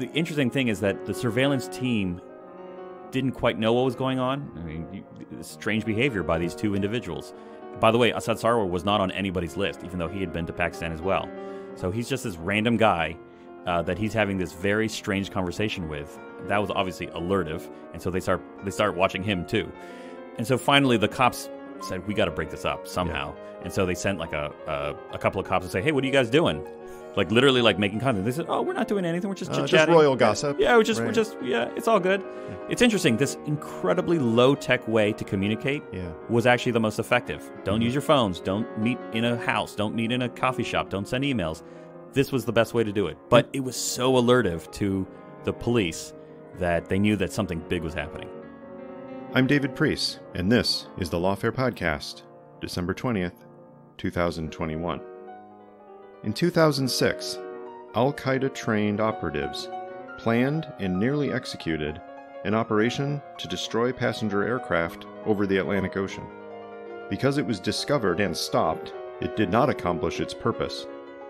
the interesting thing is that the surveillance team didn't quite know what was going on. I mean, strange behavior by these two individuals. By the way, Assad Sarwar was not on anybody's list, even though he had been to Pakistan as well. So he's just this random guy uh, that he's having this very strange conversation with. That was obviously alertive, and so they start they start watching him too. And so finally, the cops said, "We got to break this up somehow." And so they sent like a, a a couple of cops and say, "Hey, what are you guys doing?" Like literally, like making contact. They said, "Oh, we're not doing anything. We're just Uh, just royal gossip. Yeah, we're just we're just yeah, it's all good. It's interesting. This incredibly low tech way to communicate Yeah. was actually the most effective. Don't use your phones. Don't meet in a house. Don't meet in a coffee shop. Don't send emails. This was the best way to do it. But it was so alertive to the police that they knew that something big was happening. I'm David Priess, and this is the Lawfare Podcast, December 20th, 2021. In 2006, Al Qaeda trained operatives planned and nearly executed an operation to destroy passenger aircraft over the Atlantic Ocean. Because it was discovered and stopped, it did not accomplish its purpose,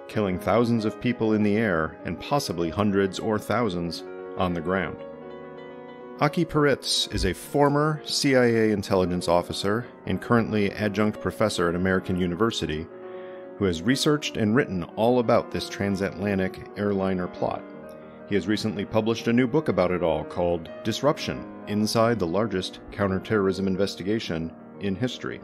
killing thousands of people in the air and possibly hundreds or thousands on the ground. Aki Peritz is a former CIA intelligence officer and currently adjunct professor at American University who has researched and written all about this transatlantic airliner plot. He has recently published a new book about it all called Disruption Inside the Largest Counterterrorism Investigation in History.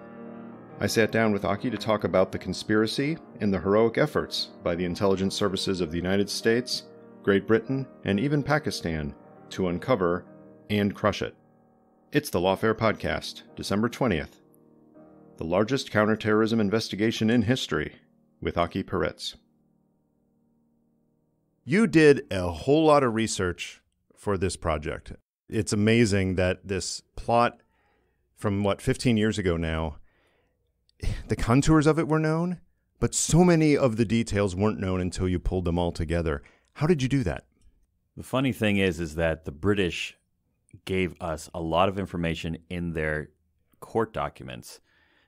I sat down with Aki to talk about the conspiracy and the heroic efforts by the intelligence services of the United States, Great Britain, and even Pakistan to uncover and crush it. It's the Lawfare Podcast, December 20th. The largest counterterrorism investigation in history with Aki Peritz. You did a whole lot of research for this project. It's amazing that this plot from what 15 years ago now, the contours of it were known, but so many of the details weren't known until you pulled them all together. How did you do that? The funny thing is, is that the British gave us a lot of information in their court documents.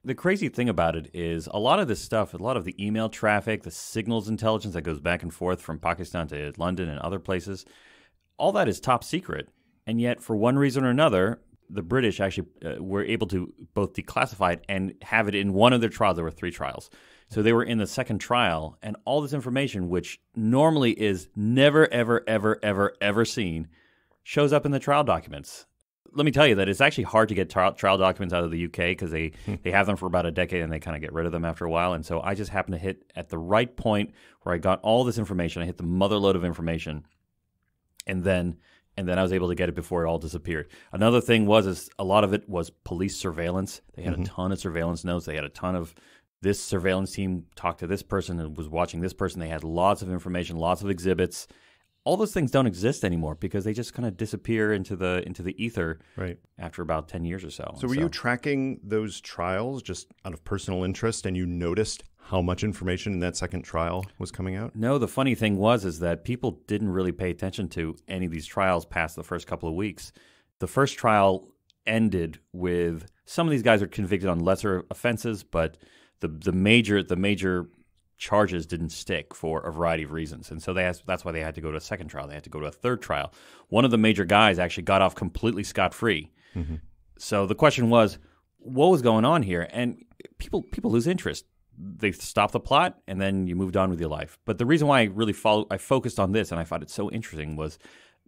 The crazy thing about it is a lot of this stuff, a lot of the email traffic, the signals intelligence that goes back and forth from Pakistan to London and other places, all that is top secret. And yet, for one reason or another, the British actually uh, were able to both declassify it and have it in one of their trials. There were three trials. So they were in the second trial, and all this information, which normally is never, ever, ever, ever, ever seen, shows up in the trial documents. Let me tell you that it's actually hard to get trial, trial documents out of the UK because they, hmm. they have them for about a decade and they kind of get rid of them after a while. And so I just happened to hit at the right point where I got all this information. I hit the mother lode of information, and then and then I was able to get it before it all disappeared. Another thing was is a lot of it was police surveillance. They had a mm-hmm. ton of surveillance notes. They had a ton of this surveillance team talked to this person and was watching this person. They had lots of information, lots of exhibits. All those things don't exist anymore because they just kind of disappear into the into the ether Right. after about ten years or so. So were you tracking those trials just out of personal interest and you noticed how much information in that second trial was coming out? No, the funny thing was is that people didn't really pay attention to any of these trials past the first couple of weeks. The first trial ended with some of these guys are convicted on lesser offenses, but the the major the major charges didn't stick for a variety of reasons, and so they asked, that's why they had to go to a second trial. They had to go to a third trial. One of the major guys actually got off completely scot free. Mm-hmm. So the question was, what was going on here? And people people lose interest. They stop the plot, and then you moved on with your life. But the reason why I really follow, I focused on this, and I found it so interesting, was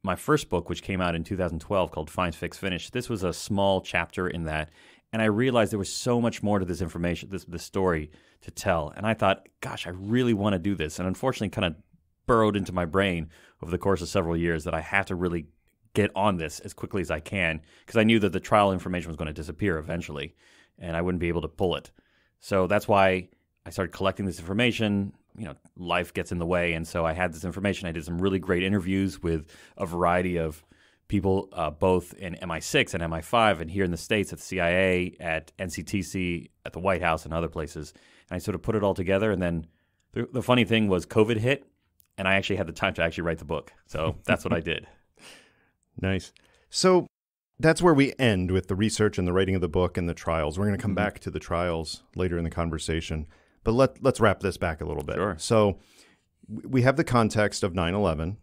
my first book, which came out in 2012, called Find, Fix, Finish. This was a small chapter in that, and I realized there was so much more to this information, this this story to tell. And I thought, gosh, I really want to do this. And unfortunately, kind of burrowed into my brain over the course of several years that I have to really get on this as quickly as I can because I knew that the trial information was going to disappear eventually and I wouldn't be able to pull it. So that's why I started collecting this information. You know, life gets in the way. And so I had this information. I did some really great interviews with a variety of people, uh, both in MI6 and MI5, and here in the States at the CIA, at NCTC, at the White House, and other places. And I sort of put it all together. And then the, the funny thing was, COVID hit, and I actually had the time to actually write the book. So that's what I did. Nice. So that's where we end with the research and the writing of the book and the trials. We're going to come back to the trials later in the conversation, but let let's wrap this back a little bit. Sure. So we have the context of 9/11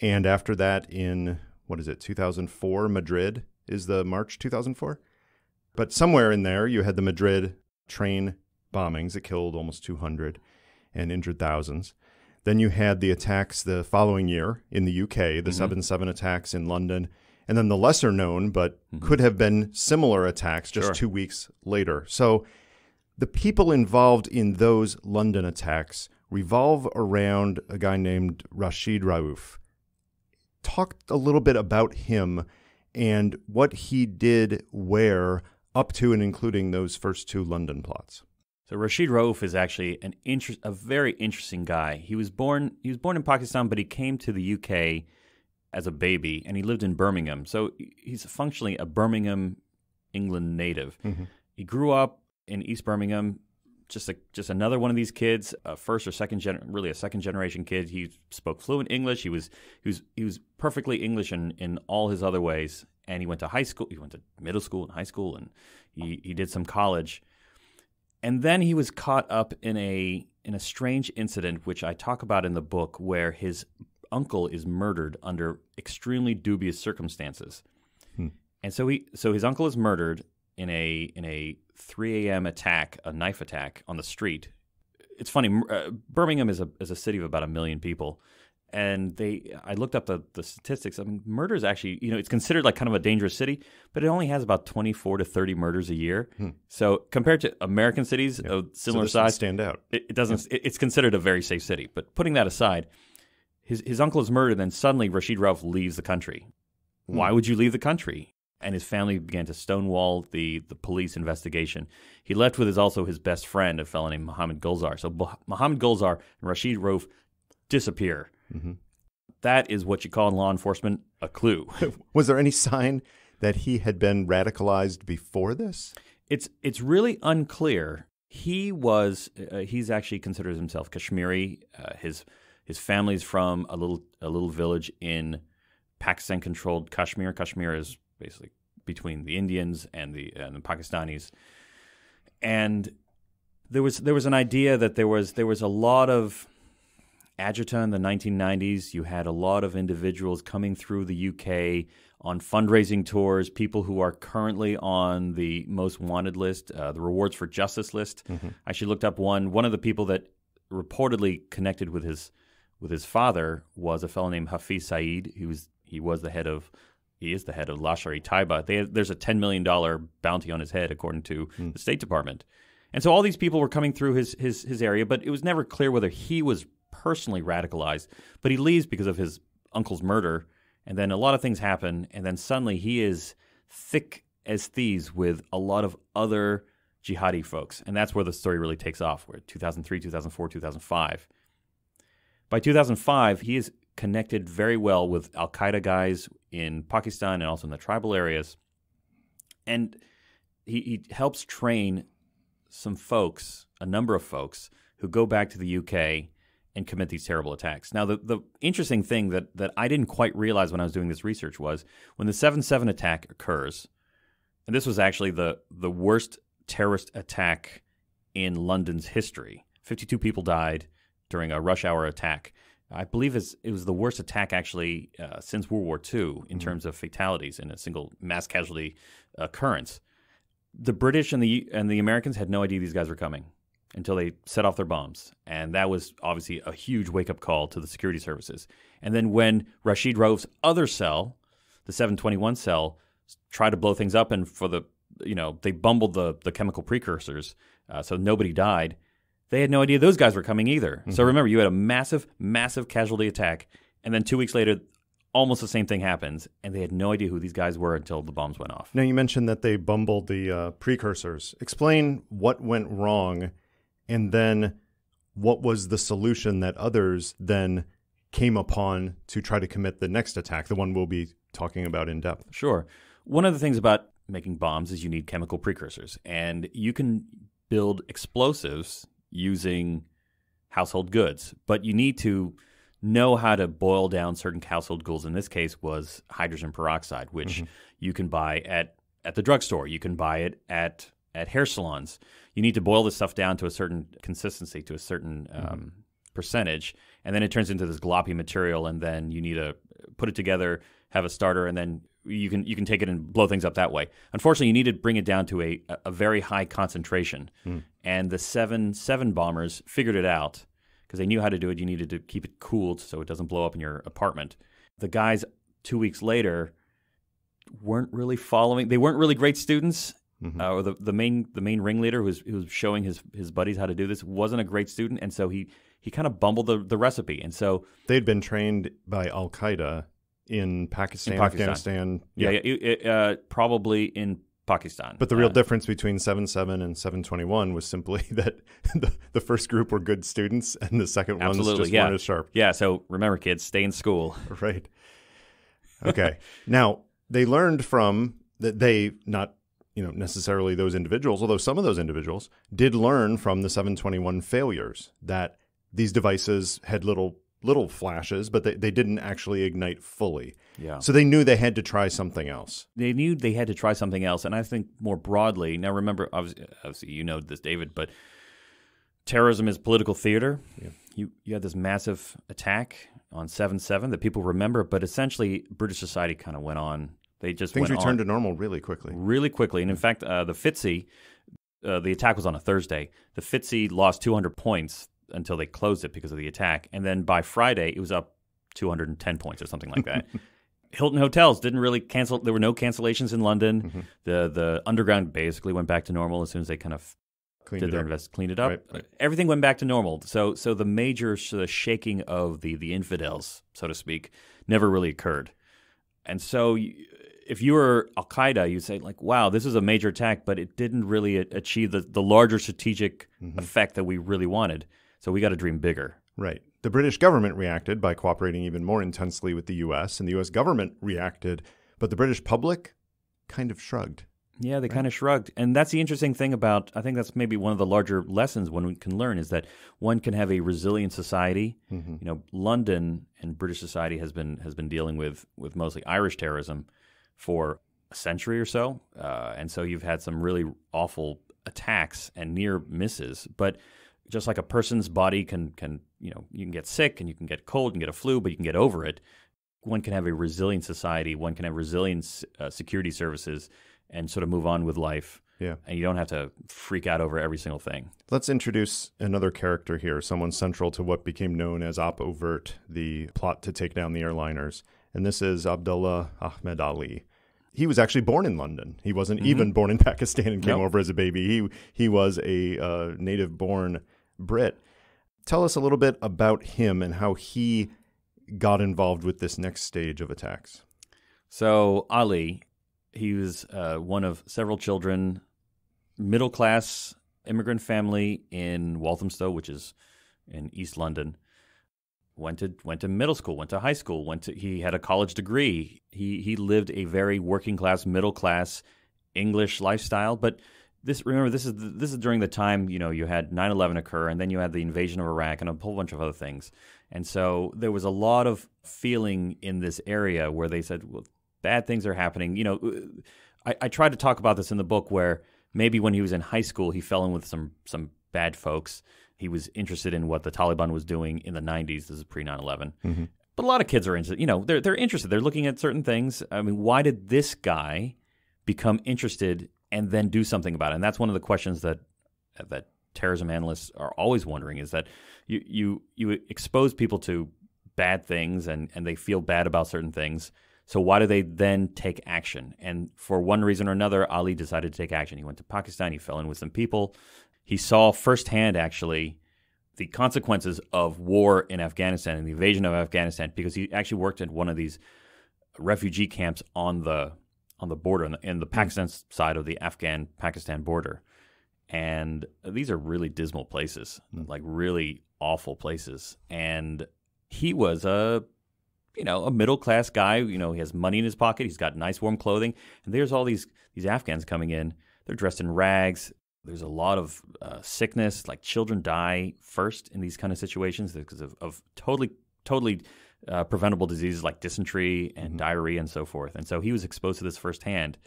And after that, in what is it, 2004, Madrid is the March 2004? But somewhere in there, you had the Madrid train bombings that killed almost 200 and injured thousands. Then you had the attacks the following year in the UK, the mm-hmm. 7 7 attacks in London. And then the lesser known, but mm-hmm. could have been similar attacks just Sure. two weeks later. So the people involved in those London attacks revolve around a guy named Rashid Rauf. Talk a little bit about him and what he did where up to and including those first two London plots. So Rashid Rauf is actually an inter- a very interesting guy. He was born he was born in Pakistan, but he came to the UK as a baby, and he lived in Birmingham. So he's functionally a Birmingham, England native. Mm-hmm. He grew up in East Birmingham, just a, just another one of these kids, a first or second gen, really a second generation kid. He spoke fluent English. He was he was he was perfectly English in in all his other ways. And he went to high school. He went to middle school and high school, and he he did some college and then he was caught up in a in a strange incident which I talk about in the book where his uncle is murdered under extremely dubious circumstances. Hmm. And so he so his uncle is murdered in a in a 3 a.m. attack, a knife attack on the street. It's funny. Uh, Birmingham is a is a city of about a million people, and they I looked up the the statistics. I mean, murder is actually you know it's considered like kind of a dangerous city, but it only has about 24 to 30 murders a year. So compared to American cities of similar so size, stand out. it, it doesn't. It, it's considered a very safe city. But putting that aside, his his uncle is murdered, and then suddenly Rashid Rauf leaves the country. Why would you leave the country? And his family began to stonewall the the police investigation. He left with his also his best friend, a fellow named Mohammed Gulzar. So Mohammed Gulzar and Rashid Rauf disappear. That is what you call in law enforcement a clue. Was there any sign that he had been radicalized before this? It's it's really unclear. He was uh, he's actually considers himself Kashmiri. Uh, his his family's from a little a little village in Pakistan controlled Kashmir. Kashmir is basically between the Indians and the and the Pakistanis. And there was there was an idea that there was there was a lot of agita in the 1990s. You had a lot of individuals coming through the UK on fundraising tours, people who are currently on the most wanted list, uh, the rewards for justice list. I actually looked up one. One of the people that reportedly connected with his with his father was a fellow named Hafiz Saeed. He was he was the head of he is the head of Lashkar-e Taiba. They, there's a ten million dollar bounty on his head, according to hmm. the State Department. And so all these people were coming through his his his area, but it was never clear whether he was personally radicalized. But he leaves because of his uncle's murder, and then a lot of things happen, and then suddenly he is thick as thieves with a lot of other jihadi folks, and that's where the story really takes off. Where 2003, 2004, 2005. By 2005, he is connected very well with Al Qaeda guys in Pakistan and also in the tribal areas, and he, he helps train some folks, a number of folks, who go back to the UK and commit these terrible attacks. Now, the, the interesting thing that, that I didn't quite realize when I was doing this research was when the 7 7 attack occurs, and this was actually the, the worst terrorist attack in London's history 52 people died during a rush hour attack. I believe it was the worst attack actually uh, since World War II in terms of fatalities in a single mass casualty occurrence the British and the and the Americans had no idea these guys were coming until they set off their bombs, and that was obviously a huge wake up call to the security services. And then when Rashid Rauf's other cell, the 721 cell, tried to blow things up, and for the you know they bumbled the the chemical precursors, uh, so nobody died. They had no idea those guys were coming either. So remember, you had a massive, massive casualty attack, and then two weeks later, almost the same thing happens, and they had no idea who these guys were until the bombs went off. Now, you mentioned that they bumbled the uh, precursors. Explain what went wrong and then what was the solution that others then came upon to try to commit the next attack, the one we'll be talking about in depth. Sure. One of the things about making bombs is you need chemical precursors, and you can build explosives using household goods, but you need to know how to boil down certain household goods. In this case, was hydrogen peroxide, which mm-hmm. you can buy at at the drugstore. You can buy it at at hair salons. You need to boil this stuff down to a certain consistency, to a certain um, mm-hmm. percentage, and then it turns into this gloppy material. And then you need to put it together, have a starter, and then you can you can take it and blow things up that way. Unfortunately, you need to bring it down to a a very high concentration, hmm. And the seven seven bombers figured it out because they knew how to do it. You needed to keep it cooled so it doesn't blow up in your apartment. The guys two weeks later weren't really following. They weren't really great students. Uh, or the, the main the main ringleader who was who was showing his his buddies how to do this wasn't a great student, and so he he kind of bumbled the, the recipe, and so They'd been trained by Al Qaeda in Pakistan, In Pakistan. Afghanistan. yeah, yeah it- it, uh, probably in Pakistan. But the real Uh, difference between 7-7 and 721 was simply that the, the first group were good students and the second ones just yeah. weren't as sharp. yeah. So remember, kids, stay in school. Right. Okay. now, they learned from that they not you know necessarily those individuals, although some of those individuals did learn from the 721 failures that these devices had little little flashes, but they, they didn't actually ignite fully. Yeah. So they knew they had to try something else. they knew they had to try something else. And I think more broadly, now remember, obviously, obviously you know this, David, but terrorism is political theater. You you had this massive attack on seven seven that people remember, but essentially British society kind of went on. They just Things returned on to normal really quickly. really quickly. And in fact, uh, the FTSE, uh, the attack was on a Thursday. The FTSE lost 200 points until they closed it because of the attack, and then by Friday it was up 210 points or something like that. Hilton hotels didn't really cancel. There were no cancellations in London. Mm-hmm. The the underground basically went back to normal as soon as they kind of Cleaned did it their up. invest, cleaned it up. Right, right. Everything went back to normal. So so the major of shaking of the the infidels, so to speak, never really occurred. And so y- if you were Al Qaeda, you'd say like, "Wow, this is a major attack, but it didn't really achieve the the larger strategic Mm-hmm. effect that we really wanted." So we got to dream bigger. Right. The British government reacted by cooperating even more intensely with the U.S., and the U.S. government reacted, but the British public kind of shrugged. Yeah, they kind of shrugged. And that's the interesting thing about I think that's maybe one of the larger lessons one can learn is that one can have a resilient society. You know, London and British society has been has been dealing with with mostly Irish terrorism for a century or so. Uh, and so you've had some really awful attacks and near misses, but just like a person's body can can, you know, you can get sick and you can get cold and get a flu, but you can get over it. One can have a resilient society, one can have resilient uh, security services and sort of move on with life. Yeah. And you don't have to freak out over every single thing. Let's introduce another character here, someone central to what became known as Op Overt, the plot to take down the airliners. And this is Abdullah Ahmed Ali. He was actually born in London. He wasn't even born in Pakistan and came Nope. over as a baby. He he was a uh, native born Brit. Tell us a little bit about him and how he got involved with this next stage of attacks. So Ali, he was uh, one of several children, middle class immigrant family in Walthamstow, which is in East London. Went to went to middle school, went to high school, went to he had a college degree. He he lived a very working class, middle class English lifestyle, but this remember this is this is during the time you know you had 9/11 occur and then you had the invasion of Iraq and a whole bunch of other things. And so there was a lot of feeling in this area where they said, well, bad things are happening. You know, uh, I, I tried to talk about this in the book where maybe when he was in high school, he fell in with some some bad folks. He was interested in what the Taliban was doing in the 90s. This is pre 9 11. Mm-hmm. But a lot of kids are interested. You know, they're, they're interested. They're looking at certain things. I mean, why did this guy become interested and then do something about it? And that's one of the questions that that terrorism analysts are always wondering is that you you you expose people to bad things and and they feel bad about certain things. So why do they then take action? And for one reason or another, Ali decided to take action. He went to Pakistan. He fell in with some people. He saw firsthand, actually, the consequences of war in Afghanistan and the invasion of Afghanistan because he actually worked at one of these refugee camps on the on the border in the, in the Pakistan side of the Afghan Pakistan border. And these are really dismal places, like really awful places. And he was a you know, a middle class guy, you know, he has money in his pocket, he's got nice warm clothing, and there's all these these Afghans coming in. They're dressed in rags. There's a lot of uh, sickness, like children die first in these kind of situations because of, of totally totally uh, preventable diseases like dysentery and diarrhea and so forth. And so he was exposed to this firsthand.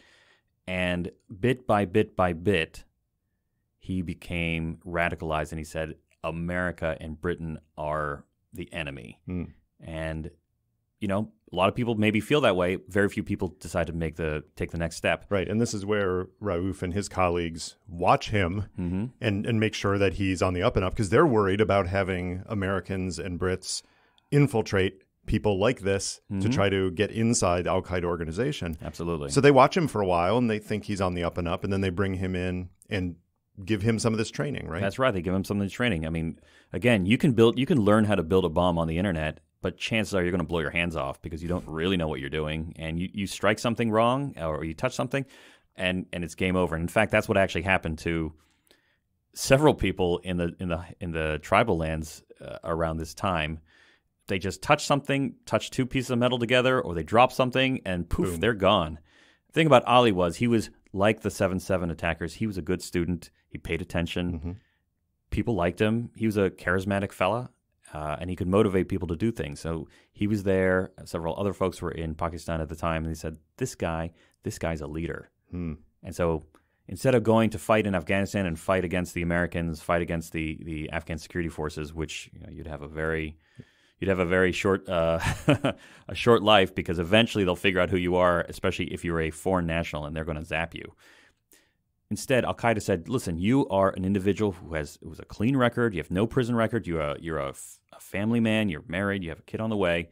And bit by bit by bit, he became radicalized and he said, America and Britain are the enemy. Mm. And, you know, a lot of people maybe feel that way. Very few people decide to make the take the next step. Right, and this is where Rauf and his colleagues watch him Mm-hmm. and and make sure that he's on the up and up because they're worried about having Americans and Brits infiltrate people like this to try to get inside the Al Qaeda organization. Absolutely. So they watch him for a while and they think he's on the up and up, and then they bring him in and give him some of this training, right? That's right. They give him some of the training. I mean, again, you can build, you can learn how to build a bomb on the internet, but chances are you're going to blow your hands off because you don't really know what you're doing, and you, you strike something wrong or you touch something, and and it's game over. And in fact, that's what actually happened to several people in the in the in the tribal lands uh, around this time. They just touch something, touch two pieces of metal together, or they drop something, and poof, Boom. they're gone. The thing about Ali was he was like the seven seven attackers. He was a good student. He paid attention Mhm. people liked him. He was a charismatic fella, uh, and he could motivate people to do things. So he was there. Several other folks were in Pakistan at the time, and they said, "This guy, this guy's a leader." Hmm. And so instead of going to fight in Afghanistan and fight against the Americans, fight against the the Afghan security forces, which you know, you'd have a very you'd have a very short uh, a short life because eventually they'll figure out who you are, especially if you're a foreign national, and they're going to zap you. Instead, Al Qaeda said, "Listen, you are an individual who has who has a clean record. You have no prison record. You're a you're a, f- a family man. You're married. You have a kid on the way.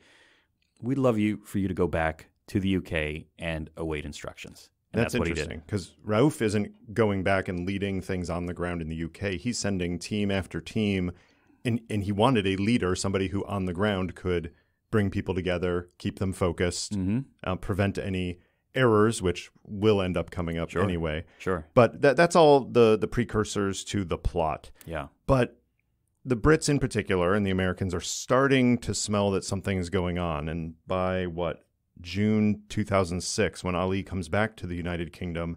We'd love you for you to go back to the UK and await instructions." And That's, that's, what he did. interesting because Rauf isn't going back and leading things on the ground in the UK. He's sending team after team, and, and he wanted a leader, somebody who on the ground could bring people together, keep them focused, Mm-hmm. uh, prevent any errors, which will end up coming up Sure. anyway. Sure. But that, that's all the, the precursors to the plot. Yeah. But the Brits in particular and the Americans are starting to smell that something is going on. And by what, June 2006, when Ali comes back to the United Kingdom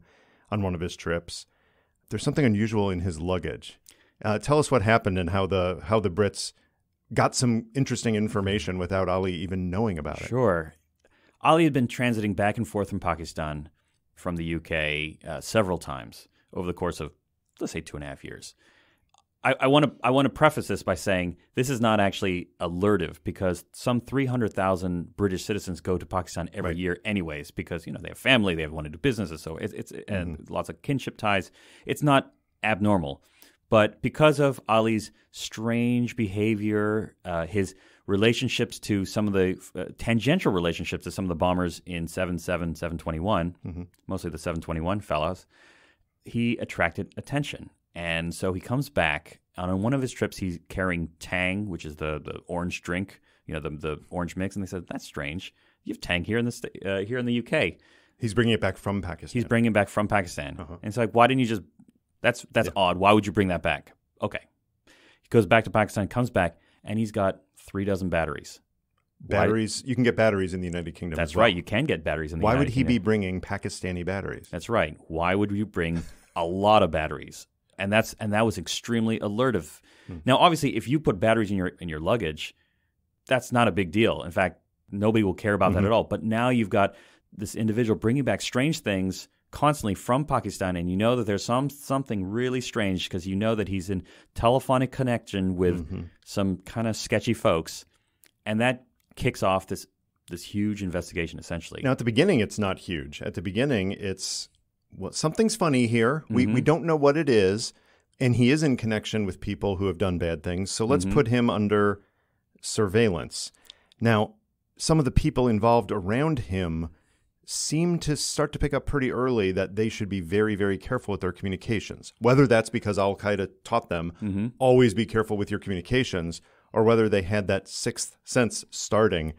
on one of his trips, there's something unusual in his luggage. Uh, tell us what happened and how the how the Brits got some interesting information without Ali even knowing about it. Sure. Ali had been transiting back and forth from Pakistan from the UK uh, several times over the course of, let's say, two and a half years. I want to I want to preface this by saying this is not actually alertive because some 300,000 British citizens go to Pakistan every Right. year anyways because you know they have family they have want to do businesses so it's, it's and lots of kinship ties it's not abnormal but because of Ali's strange behavior uh, his relationships to some of the uh, tangential relationships to some of the bombers in 77 721 Mhm. mostly the 721 fellows he attracted attention. And so he comes back and on one of his trips. He's carrying Tang, which is the, the orange drink, you know, the, the orange mix. And they said, that's strange. You have Tang here in the, uh, here in the UK. He's bringing it back from Pakistan. He's bringing it back from Pakistan. Uh-huh. And it's like, why didn't you just, that's, that's odd. Why would you bring that back? Okay. He goes back to Pakistan, comes back, and he's got three dozen batteries. Why- batteries. You can get batteries in the United Kingdom. That's well. right. You can get batteries in the Why would United he be bringing Pakistani batteries? That's right. Why would you bring a lot of batteries? And that's and that was extremely alertive. Hmm. Now, obviously, if you put batteries in your in your luggage, that's not a big deal. In fact, nobody will care about that Mhm. at all. But now you've got this individual bringing back strange things constantly from Pakistan, and you know that there's some something really strange because you know that he's in telephonic connection with Mhm. some kind of sketchy folks, and that kicks off this this huge investigation essentially. Now, at the beginning, it's not huge. At the beginning, it's well, something's funny here. We we Mhm. don't know what it is, and he is in connection with people who have done bad things. So let's Mhm. put him under surveillance. Now, some of the people involved around him seem to start to pick up pretty early that they should be very, very careful with their communications. Whether that's because Al Qaeda taught them Mhm. always be careful with your communications, or whether they had that sixth sense starting.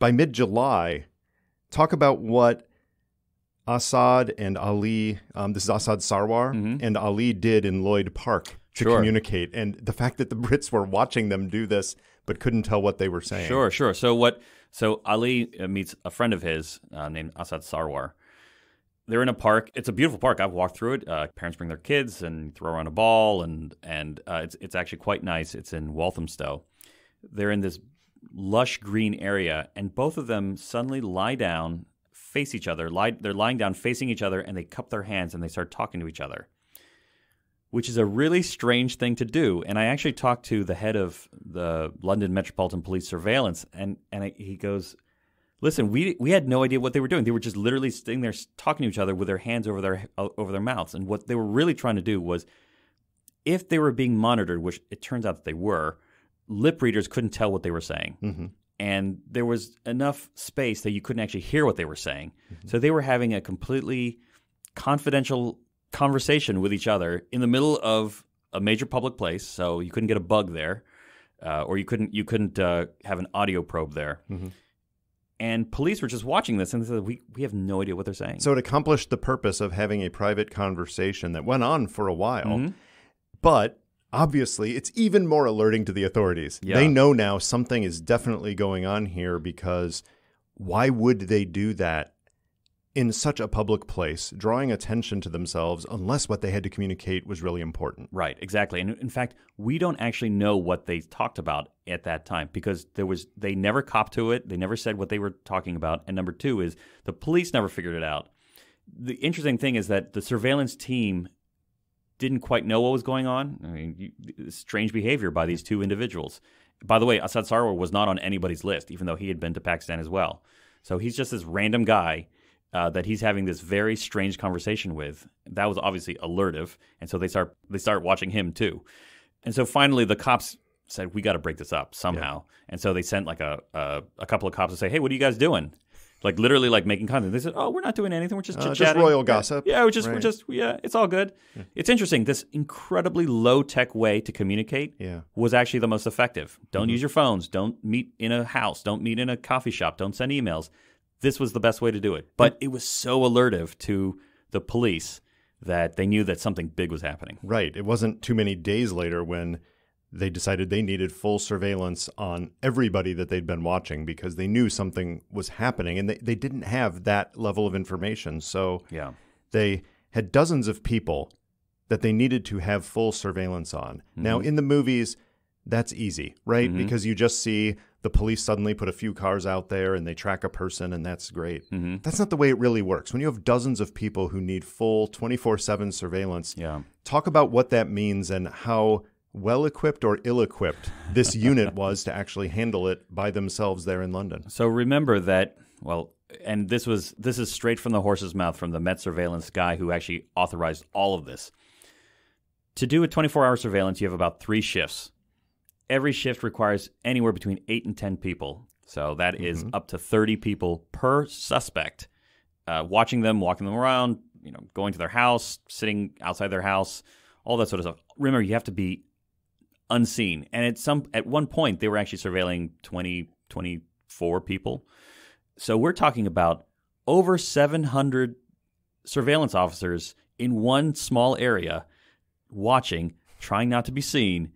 By mid July, talk about what Assad and Ali, um, this is Assad Sarwar, Mhm. and Ali did in Lloyd Park to Sure. communicate. And the fact that the Brits were watching them do this but couldn't tell what they were saying. Sure, sure. So what? So Ali uh, meets a friend of his uh, named Assad Sarwar. They're in a park. It's a beautiful park. I've walked through it. Uh, parents bring their kids and throw around a ball, and and uh, it's it's actually quite nice. It's in Walthamstow. They're in this lush green area, and both of them suddenly lie down, face each other. Lie, they're lying down, facing each other, and they cup their hands and they start talking to each other which is a really strange thing to do. And I actually talked to the head of the London Metropolitan Police Surveillance, and and I, he goes, Listen, we we had no idea what they were doing. They were just literally sitting there talking to each other with their hands over their over their mouths. And what they were really trying to do was, if they were being monitored, which it turns out that they were, lip readers couldn't tell what they were saying, Mm-hmm. and there was enough space that you couldn't actually hear what they were saying. So they were having a completely confidential conversation with each other in the middle of a major public place. So you couldn't get a bug there, uh, or you couldn't you couldn't uh, have an audio probe there. Mhm. And police were just watching this, and they said, "We we have no idea what they're saying." So it accomplished the purpose of having a private conversation that went on for a while. Mhm. But obviously, it's even more alerting to the authorities. Yeah. They know now something is definitely going on here because why would they do that in such a public place, drawing attention to themselves, unless what they had to communicate was really important? Right, exactly. And in fact, we don't actually know what they talked about at that time because there was they never copped to it. They never said what they were talking about. And number 2 is the police never figured it out. The interesting thing is that the surveillance team didn't quite know what was going on. I mean, you, strange behavior by these two individuals. By the way, Assad Sarwar was not on anybody's list, even though he had been to Pakistan as well. So he's just this random guy uh, that he's having this very strange conversation with. That was obviously alertive, and so they start they start watching him too. And so finally, the cops said, "We got to break this up somehow." And so they sent like a, a a couple of cops to say, "Hey, what are you guys doing?" Like literally, like making content. They said, "Oh, we're not doing anything. We're just Uh, just royal gossip. Yeah, we're just we're just yeah, it's all good. It's interesting. This incredibly low tech way to communicate Yeah. was actually the most effective. Don't Mm-hmm. use your phones. Don't meet in a house. Don't meet in a coffee shop. Don't send emails. This was the best way to do it. But it was so alertive to the police that they knew that something big was happening. Right. It wasn't too many days later when they decided they needed full surveillance on everybody that they'd been watching because they knew something was happening and they, they didn't have that level of information. So Yeah. they had dozens of people that they needed to have full surveillance on. Now, Mm-hmm. in the movies, that's easy, right? Mhm. Because you just see the police suddenly put a few cars out there and they track a person, and that's great. hmm That's not the way it really works. When you have dozens of people who need full 24 7 surveillance, Yeah. talk about what that means and how well equipped or ill equipped this unit was to actually handle it by themselves there in London. So remember that well, and this was this is straight from the horse's mouth from the Met surveillance guy who actually authorized all of this. To do a 24-hour surveillance, you have about 3 shifts. Every shift requires anywhere between 8 and 10 people. So that is up to 30 people per suspect. Uh, watching them, walking them around, you know, going to their house, sitting outside their house, all that sort of stuff. Remember, you have to be unseen. And at some at one point they were actually surveilling 20 24 people. So we're talking about over 700 surveillance officers in one small area watching, trying not to be seen,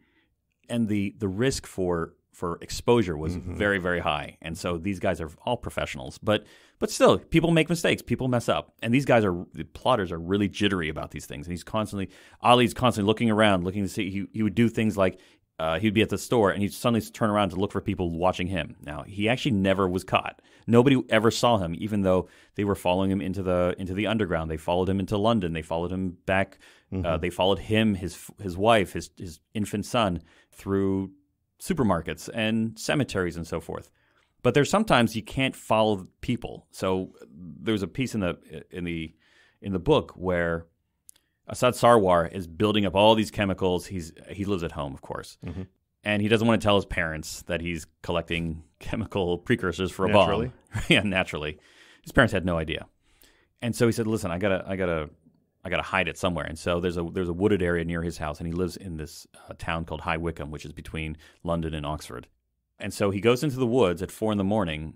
and the the risk for for exposure was mm-hmm. very very high. And so these guys are all professionals, but but still people make mistakes, people mess up. And these guys are the plotters are really jittery about these things. And he's constantly Ali's constantly looking around, looking to see he he would do things like uh, he'd be at the store and he'd suddenly turn around to look for people watching him. Now he actually never was caught. Nobody ever saw him, even though they were following him into the into the underground. They followed him into London. They followed him back. Uh, they followed him, his his wife, his his infant son through supermarkets and cemeteries and so forth. But there's sometimes you can't follow people. So there's a piece in the in the in the book where Assad Sarwar is building up all these chemicals. He's he lives at home, of course, and he doesn't want to tell his parents that he's collecting chemical precursors for a Naturally. bomb. yeah, naturally, his parents had no idea, and so he said, "Listen, I gotta, I gotta, I gotta hide it somewhere." And so there's a there's a wooded area near his house, and he lives in this uh, town called High Wycombe, which is between London and Oxford. And so he goes into the woods at four in the morning,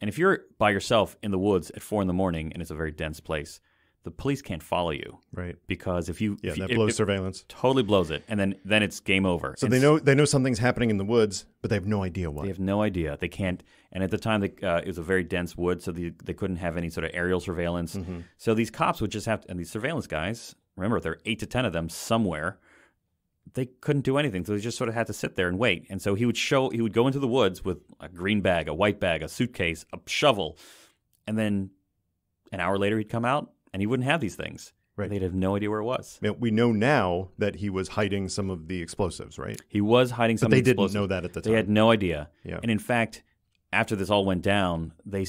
and if you're by yourself in the woods at four in the morning and it's a very dense place, the police can't follow you Right. because if you Yeah, if that blows if- surveillance. totally blows it, and then then it's game over. So And they know they know something's happening in the woods, but they have no idea what. they have no idea. They can't. And at the time, they, uh, it was a very dense wood, so they, they couldn't have any sort of aerial surveillance. Mm-hmm. So these cops would just have, to, and these surveillance guys, remember, there are eight to ten of them somewhere. They couldn't do anything, so they just sort of had to sit there and wait. And so he would show, he would go into the woods with a green bag, a white bag, a suitcase, a shovel, and then an hour later he'd come out and he wouldn't have these things. Right. They'd have no idea where it was. Mean, we know now that he was hiding some of the explosives, right? He was hiding But some. they of the didn't know that at the time. They had no idea. Yeah. And in fact, after this all went down, they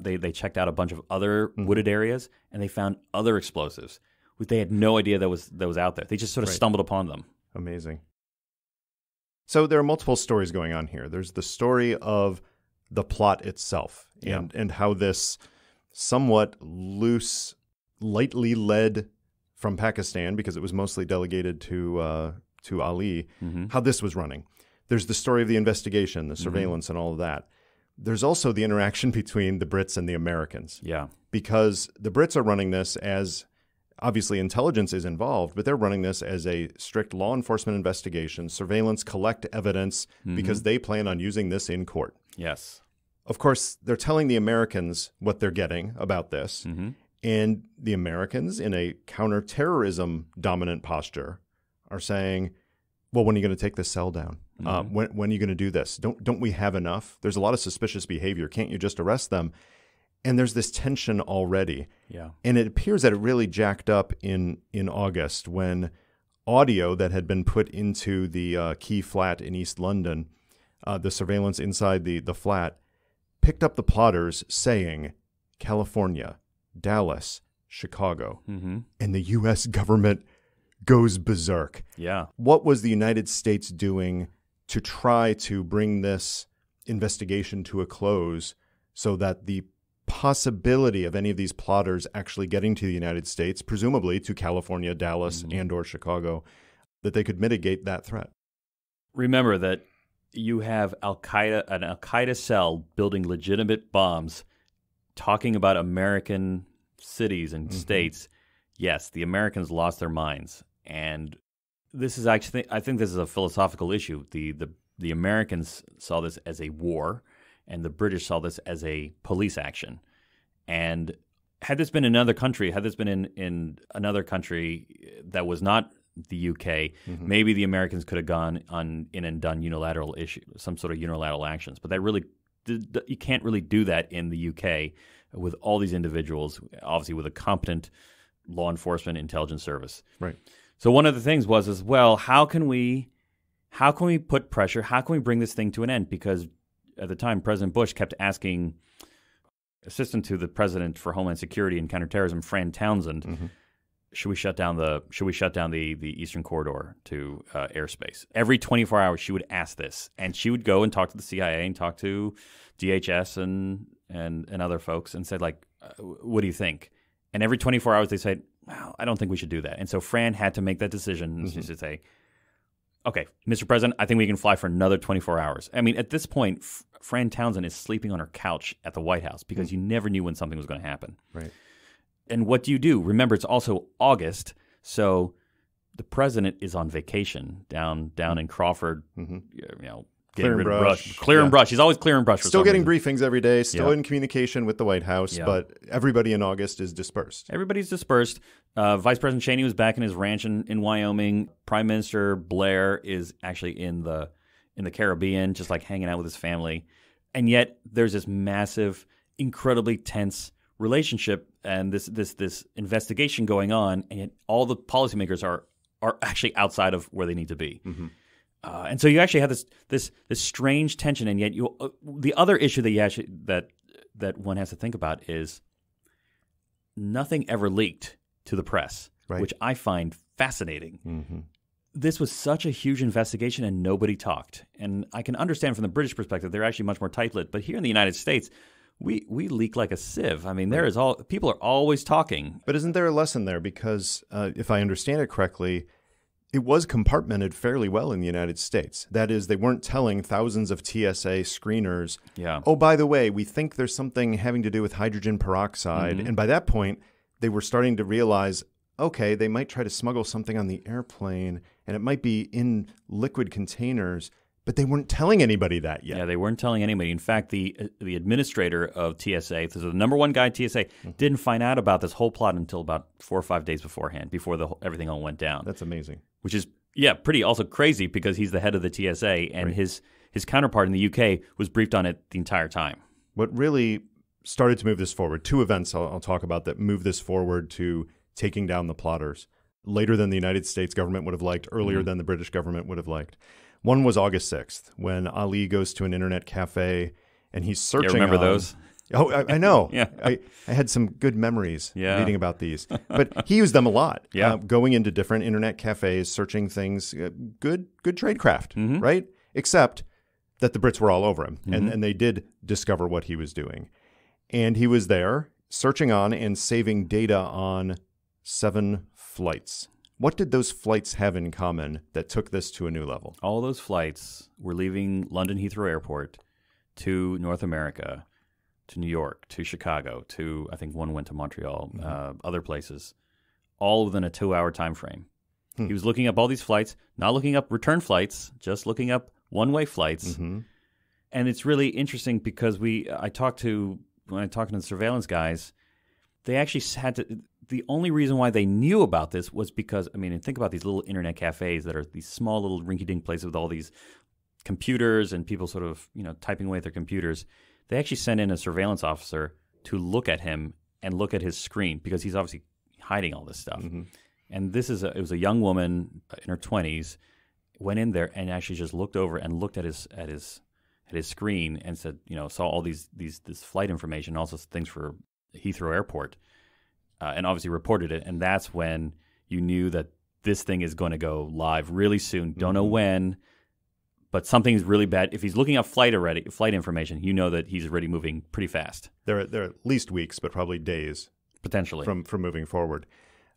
they they checked out a bunch of other Mm-hmm. wooded areas and they found other explosives. They had no idea that was that was out there. They just sort of Right. stumbled upon them. Amazing. So there are multiple stories going on here. There's the story of the plot itself Yeah. and and how this somewhat loose, lightly led from Pakistan because it was mostly delegated to uh, to Ali. hmm How this was running. There's the story of the investigation, the surveillance, and all of that. There's also the interaction between the Brits and the Americans Yeah. because the Brits are running this as obviously intelligence is involved, but they're running this as a strict law enforcement investigation, surveillance, collect evidence because they plan on using this in court. Yes. Of course, they're telling the Americans what they're getting about this, hmm and the Americans, in a counterterrorism dominant posture, are saying, "Well, when are you going to take this cell down? Uh, when, when are you going to do this? Don't don't we have enough? There's a lot of suspicious behavior. Can't you just arrest them?" And there's this tension already. Yeah. And it appears that it really jacked up in in August when audio that had been put into the uh, key flat in East London, uh, the surveillance inside the the flat, picked up the plotters saying California, Dallas, Chicago, hmm and the U.S. government goes berserk. Yeah. What was the United States doing to try to bring this investigation to a close so that the possibility of any of these plotters actually getting to the United States, presumably to California, Dallas, Mhm. and or Chicago, that they could mitigate that threat? Remember that you have Al Qaeda, an Al Qaeda cell building legitimate bombs, talking about American cities and Mhm. states. Yes, the Americans lost their minds, and this is actually, I think, this is a philosophical issue. the the The Americans saw this as a war, and the British saw this as a police action. And had this been another country, had this been in in another country that was not the UK, Mhm. maybe the Americans could have gone on in and done unilateral issue, some sort of unilateral actions. But that really, you can't really do that in the UK with all these individuals, obviously with a competent law enforcement intelligence service. Right. So one of the things was as well, how can we, how can we put pressure? How can we bring this thing to an end? Because at the time, President Bush kept asking assistant to the president for Homeland Security and Counterterrorism, Fran Townsend, Mhm. Should we shut down the should we shut down the the eastern corridor to uh, airspace? Every 24 hours she would ask this and she would go and talk to the cia and talk to dhs and and and other folks and said like uh, what do you think? And every 24 hours they said well i don't think we should do that. And so fran had to make that decision and she should say okay mr president i think we can fly for another 24 hours. I mean at this point F- fran townsend is sleeping on her couch at the white house because you never knew when something was going to happen. Right. And what do you do? Remember, it's also August, so the president is on vacation down down in Crawford. Mhm. You know, Clear and of brush. clear and brush. He's always clear and brush. Still getting reason. briefings every day, still Yeah. in communication with the White House, Yeah. but everybody in August is dispersed. Everybody's dispersed. Uh, Vice President Cheney was back in his ranch in, in Wyoming. Prime Minister Blair is actually in the in the Caribbean, just like hanging out with his family. And yet, there's this massive, incredibly tense relationship and this this this investigation going on, and all the policymakers are are actually outside of where they need to be. Mhm. Uh, and so you actually have this this this strange tension, and yet you uh, the other issue that you actually that that one has to think about is nothing ever leaked to the press, Right. which I find fascinating. hmm This was such a huge investigation, and nobody talked. And I can understand from the British perspective, they're actually much more tight-lipped. But here in the United States, we we leak like a sieve. I mean, there is all people are always talking. But isn't there a lesson there? Because uh, if I understand it correctly, it was compartmented fairly well in the United States. That is, they weren't telling thousands of TSA screeners, Yeah. oh, by the way, we think there's something having to do with hydrogen peroxide. Mhm. And by that point, they were starting to realize, okay, they might try to smuggle something on the airplane and it might be in liquid containers, but they weren't telling anybody that yet. Yeah, they weren't telling anybody. In fact, the uh, the administrator of TSA, so the number one guy at TSA, didn't find out about this whole plot until about four or five days beforehand, before the everything all went down. That's amazing. Which is yeah, pretty also crazy because he's the head of the TSA, and Right. his his counterpart in the UK was briefed on it the entire time. What really started to move this forward, two events I'll, I'll talk about that move this forward to taking down the plotters later than the United States government would have liked, earlier Mhm. than the British government would have liked. One was August 6th, when Ali goes to an internet cafe and he's You searching. remember on- those? Oh, I, I know. Yeah. I, I had some good memories Yeah. reading about these. But he used them a lot. Yeah. Uh, going into different internet cafes, searching things. Uh, good, good tradecraft, Mm-hmm. right? Except that the Brits were all over him, and, and they did discover what he was doing. And he was there searching on and saving data on seven flights. What did those flights have in common that took this to a new level? All those flights were leaving London Heathrow Airport to North America, to New York, to Chicago, to I think one went to Montreal, uh, other places, all within a two-hour time frame. He was looking up all these flights, not looking up return flights, just looking up one-way flights. hmm And it's really interesting because we I talked to when I talked to the surveillance guys, they actually had to. The only reason why they knew about this was because I mean, and think about these little internet cafes that are these small little rinky-dink places with all these computers and people sort of you know typing away at their computers. They actually sent in a surveillance officer to look at him and look at his screen because he's obviously hiding all this stuff. Mm-hmm. And this is a, it was a young woman in her twenties went in there and actually just looked over and looked at his at his at his screen and said, you know, saw all these these this flight information, also things for Heathrow Airport, uh, and obviously reported it. And that's when you knew that this thing is going to go live really soon. Don't know when, but something's really bad. If he's looking up flight already, flight information, you know that he's already moving pretty fast, They're, they're at least weeks, but probably days potentially. from from moving forward.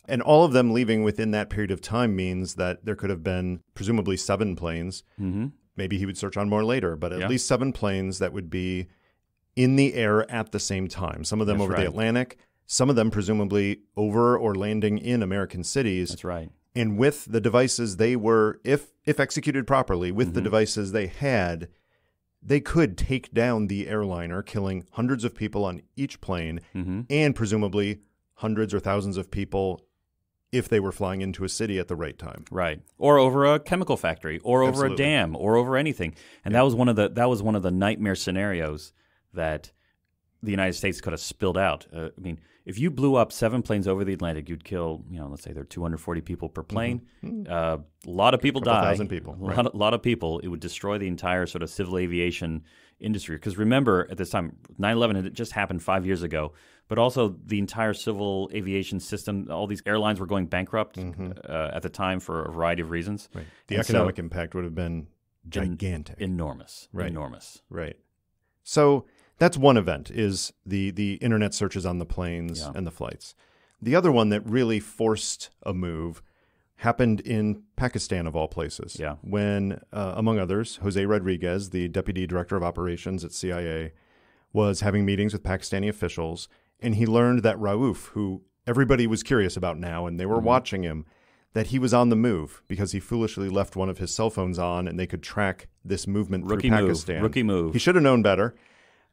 And all of them leaving within that period of time means that there could have been presumably seven planes. hmm Maybe he would search on more later, but at Yeah. least seven planes that would be in the air at the same time. Some of them That's over right. the Atlantic, some of them presumably over or landing in American cities. That's right. And with the devices they were, if if executed properly, with Mm-hmm. the devices they had, they could take down the airliner, killing hundreds of people on each plane, hmm and presumably hundreds or thousands of people if they were flying into a city at the right time. Right. Or over a chemical factory or over Absolutely. a dam or over anything. And that was one of the that was one of the nightmare scenarios that the United States could have spilled out. Uh, I mean, if you blew up seven planes over the Atlantic, you'd kill, you know, let's say there are 240 people per plane. Uh, a lot of people Mm-hmm. Die. thousand people, A right. lot, lot of people. It would destroy the entire sort of civil aviation industry. Because remember, at this time, 9 11 had just happened five years ago, but also the entire civil aviation system, all these airlines were going bankrupt uh, at the time for a variety of reasons. Right. The And so- economic impact would have been gigantic. Enormous. Right. Enormous. right. So that's one event is the the internet searches on the planes Yeah. and the flights. The other one that really forced a move happened in Pakistan of all places. Yeah. When uh, among others, Jose Rodriguez, the deputy director of operations at CIA, was having meetings with Pakistani officials and he learned that Rauf, who everybody was curious about now and they were Mm-hmm. watching him, that he was on the move because he foolishly left one of his cell phones on and they could track this movement Rookie through move. Pakistan. Rookie move. He should have known better,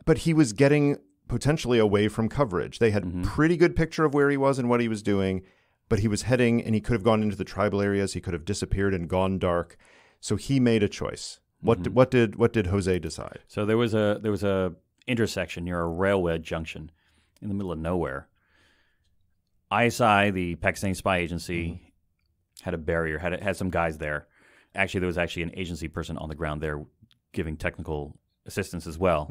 but he was getting potentially away from coverage. They had Mm-hmm. pretty good picture of where he was and what he was doing, but he was heading and he could have gone into the tribal areas. He could have disappeared and gone dark. So he made a choice. What Mm-hmm. did, what did what did Jose decide? So there was a there was a intersection near a railway junction in the middle of nowhere. ISI, the Pakistani spy agency, had a barrier, had had some guys there. Actually, there was actually an agency person on the ground there giving technical assistance as well.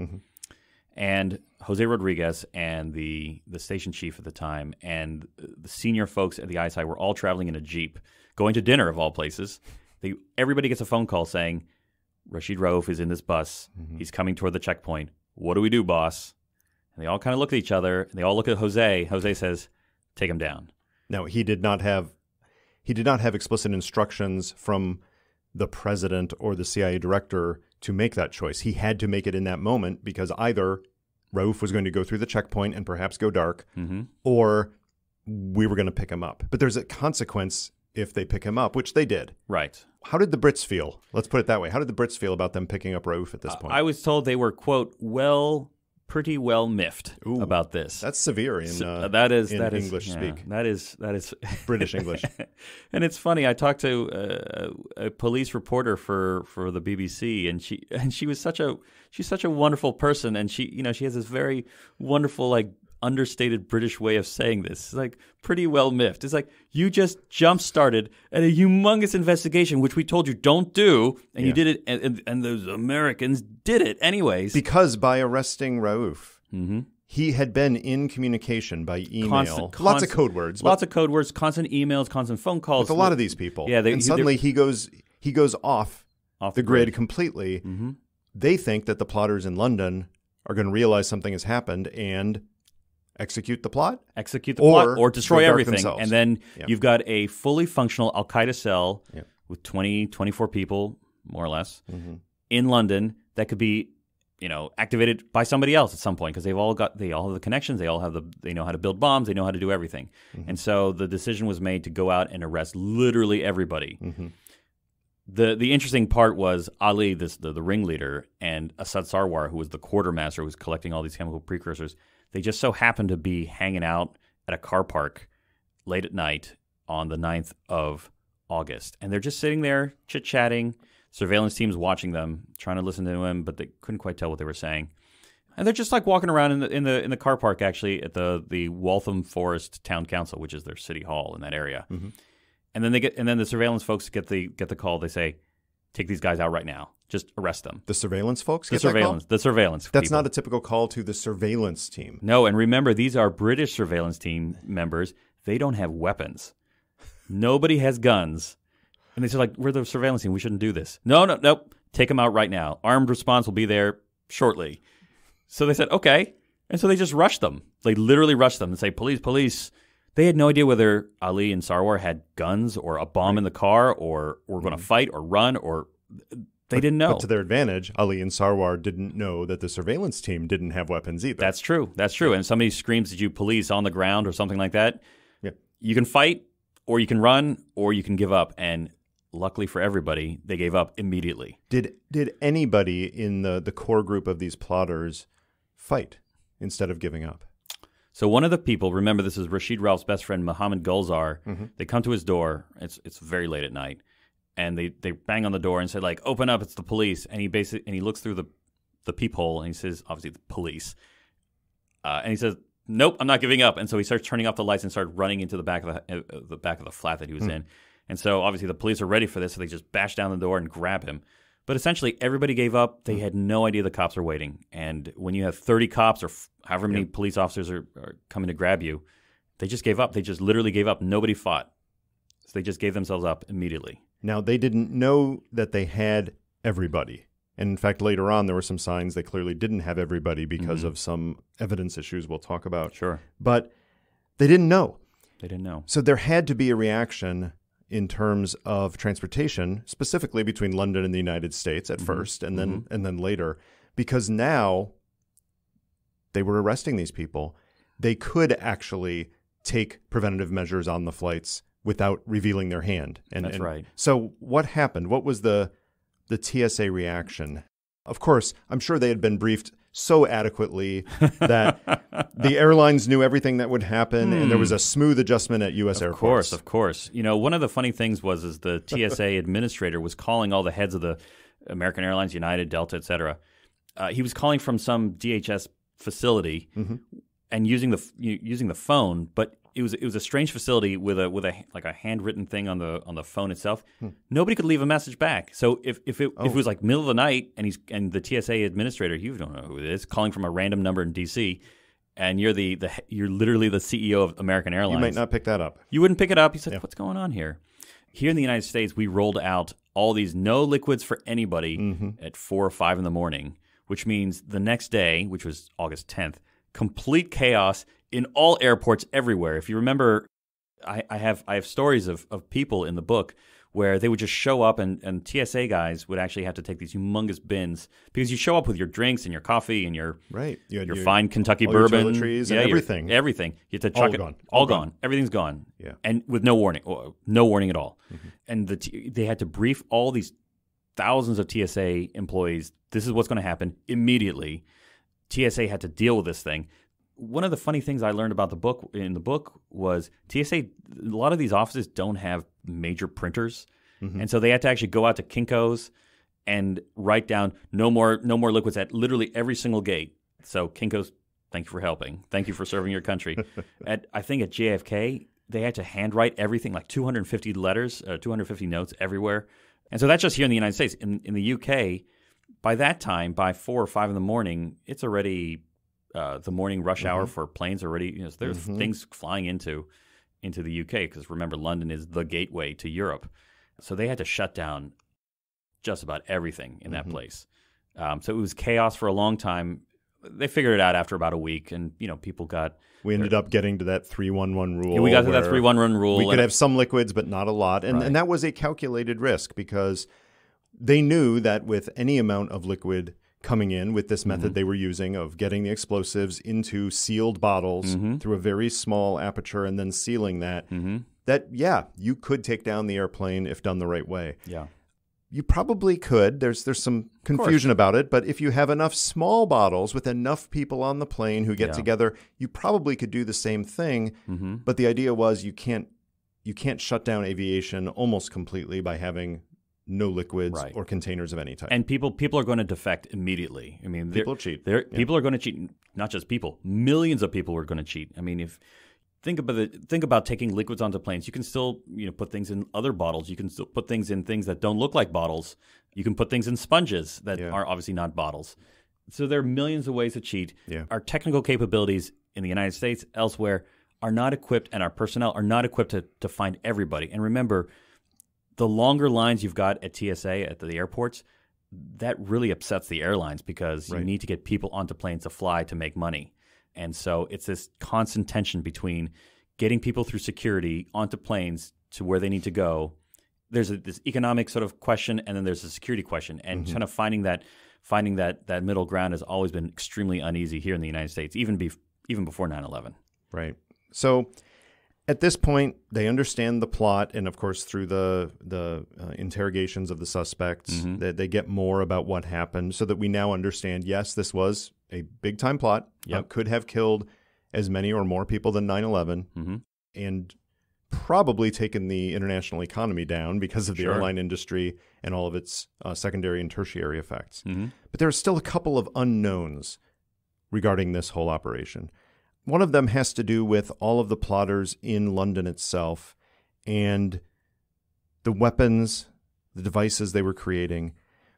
And Jose Rodriguez and the the station chief at the time and the senior folks at the ISI were all traveling in a jeep, going to dinner of all places. They, everybody gets a phone call saying, Rashid Rauf is in this bus. Mm-hmm. He's coming toward the checkpoint. What do we do, boss? And they all kind of look at each other. And they all look at Jose. Jose says, "Take him down." Now he did not have he did not have explicit instructions from the president or the CIA director to make that choice. He had to make it in that moment because either Rauf was going to go through the checkpoint and perhaps go dark, Mm-hmm. or we were going to pick him up. But there's a consequence if they pick him up, which they did. Right. How did the Brits feel? Let's put it that way. How did the Brits feel about them picking up Rauf at this point? I was told they were quote well, pretty well miffed Ooh. about this. That's severe in So, uh, that is in that is English yeah, speak. That is that is British English. and it's funny. I talked to uh, a police reporter for, for the BBC, and she and she was such a she's such a wonderful person, and she you know she has this very wonderful like understated British way of saying this. It's like pretty well miffed. It's like you just jump started at a humongous investigation, which we told you don't do, and you did it, and, and, and those Americans did it anyways. Because by arresting Rauf, mm-hmm. he had been in communication by email. Constant- lots of code words. Lots of code words, constant emails, constant phone calls. with a lot of these people. Yeah, they- and suddenly he goes he goes off off the grid completely. hmm They think that the plotters in London are going to realize something has happened and execute the plot. execute the Or plot or destroy everything. themselves. And then Yeah. you've got a fully functional Al Qaeda cell Yeah. with 20, 24 people, more or less, Mhm. in London that could be, you know, activated by somebody else at some point because they've all got they all have the connections, they all have the they know how to build bombs, they know how to do everything. Mm-hmm. And so the decision was made to go out and arrest literally everybody. Mm-hmm. The the interesting part was Ali, this the, the ringleader, and Assad Sarwar, who was the quartermaster who was collecting all these chemical precursors. They just so happened to be hanging out at a car park late at night on the 9th of August. And they're just sitting there chit chatting. Surveillance teams watching them, trying to listen to them, but they couldn't quite tell what they were saying. And they're just like walking around in the in the in the car park actually at the the Waltham Forest Town Council, which is their city hall in that area. Mhm. And then they get and then the surveillance folks get the get the call. They say, "Take these guys out right now. Just arrest them." The surveillance folks The get that call? surveillance, the surveillance. That's people. not a typical call to the surveillance team. No, and remember, these are British surveillance team members. They don't have weapons. Nobody has guns. And they said, like, we're the surveillance team. We shouldn't do this. No, no, nope. Take them out right now. Armed response will be there shortly. So they said, okay. And so they just rushed them. They literally rushed them and say, police, police. They had no idea whether Ali and Sarwar had guns or a bomb in the car or were going to mm-hmm. fight or run or they didn't know. But to their advantage, Ali and Sarwar didn't know that the surveillance team didn't have weapons either. That's true. That's true. And if somebody screams at you, police on the ground or something like that, Yeah. you can fight or you can run or you can give up. And luckily for everybody, they gave up immediately. Did did anybody in the, the core group of these plotters fight instead of giving up? So one of the people, remember this is Rashid Rauf's best friend, Mohammed Gulzar. Mm-hmm. They come to his door. It's it's very late at night, and they, they bang on the door and say like, "Open up! It's the police." And he basically and he looks through the the peephole and he says, "Obviously the police." Uh, and he says, "Nope, I'm not giving up." And so he starts turning off the lights and started running into the back of the uh, the back of the flat that he was in. And so obviously the police are ready for this, so they just bash down the door and grab him. But essentially, everybody gave up. They had no idea the cops are waiting. And when you have 30 cops or f- however many police officers are, are coming to grab you, they just gave up. They just literally gave up. Nobody fought. So they just gave themselves up immediately. Now they didn't know that they had everybody. And in fact, later on, there were some signs they clearly didn't have everybody because Mhm. of some evidence issues we'll talk about. Sure. But they didn't know. They didn't know. So there had to be a reaction in terms of transportation, specifically between London and the United States at Mhm. first, and then and then later, because now they were arresting these people. They could actually take preventative measures on the flights without revealing their hand. And, That's and right. So what happened? What was the the TSA reaction? Of course, I'm sure they had been briefed so adequately that the airlines knew everything that would happen, and there was a smooth adjustment at U.S. Hmm. Of airports. course, of course. You know, one of the funny things was is the TSA administrator was calling all the heads of the American Airlines, United, Delta, et cetera. Uh, he was calling from some DHS facility Mhm. and using the using the phone, but it was it was a strange facility with a with a like a handwritten thing on the on the phone itself. Nobody could leave a message back. So if if it, if it was like middle of the night and he's and the TSA administrator, you don't know who it is, calling from a random number in DC, and you're the, the you're literally the CEO of American Airlines. You might not pick that up. You wouldn't pick it up. He said, "What's going on here?" Here in the United States, we rolled out all these no liquids for anybody Mm-hmm. at four or five in the morning, which means the next day, which was August 10th, complete chaos in all airports everywhere. If you remember, I, I have I have stories of, of people in the book where they would just show up and, and TSA guys would actually have to take these humongous bins because you show up with your drinks and your coffee and your Right. You your your- fine Kentucky all your bourbon, toiletries and your- everything. everything. You have to All chuck it, gone. all, All gone. gone. Everything's gone. Yeah. and with no warning, no warning at all. Mm-hmm. And the t- they had to brief all these thousands of TSA employees. This is what's going to happen immediately. TSA had to deal with this thing. One of the funny things I learned about the book in the book was TSA. A lot of these offices don't have major printers, Mm-hmm. and so they had to actually go out to Kinkos and write down no more no more liquids at literally every single gate. So Kinkos Thank you for helping. Thank you for serving your country. at I think at JFK, they had to handwrite everything, like 250 letters, uh, 250 notes everywhere. And so that's just here in the United States. In in the UK, by that time, by four or five in the morning, it's already uh, the morning rush hour for planes already. You know, so there's things flying into into the UK because remember London is the gateway to Europe. So they had to shut down just about everything in that place. Um, so it was chaos for a long time. They figured it out after about a week, and you know people got We ended up getting to that 311 rule. we got to that three one run rule. We could have some liquids, but not a lot. And, Right. and that was a calculated risk because they knew that with any amount of liquid coming in with this method Mm-hmm. they were using of getting the explosives into sealed bottles Mm-hmm. through a very small aperture and then sealing that, that, yeah, you could take down the airplane if done the right way. yeah. You probably could. There's there's some confusion about it, but if you have enough small bottles with enough people on the plane who get Yeah. together, you probably could do the same thing. Mm-hmm. But the idea was you can't you can't shut down aviation almost completely by having no liquids Right. or containers of any type. And people people are going to defect immediately. I mean, People cheat. Yeah. People are going to cheat. Not just people. Millions of people are going to cheat. I mean, if think about the think about taking liquids onto planes. You can still you know put things in other bottles. You can still put things in things that don't look like bottles. You can put things in sponges that Yeah. are obviously not bottles. So there are millions of ways to cheat. Yeah. Our technical capabilities in the United States, elsewhere, are not equipped, and our personnel are not equipped to, to find everybody. And remember, the longer lines you've got at TSA at the airports, that really upsets the airlines because you need to get people onto planes to fly to make money. And so it's this constant tension between getting people through security onto planes to where they need to go. There's a, this economic sort of question, and then there's a security question, and mm-hmm. kind of finding that finding that that middle ground has always been extremely uneasy here in the United States, even be, even before 9/11. Right. So at this point, they understand the plot, and of course, through the the uh, interrogations of the suspects, Mm-hmm. they, they get more about what happened, so that we now understand. Yes, this was a big time plot. uh, could have killed as many or more people than 9/11, Mhm. and probably taken the international economy down because of the Sure. airline industry and all of its uh, secondary and tertiary effects. Mhm. But there are still a couple of unknowns regarding this whole operation. One of them has to do with all of the plotters in London itself and the weapons, the devices they were creating,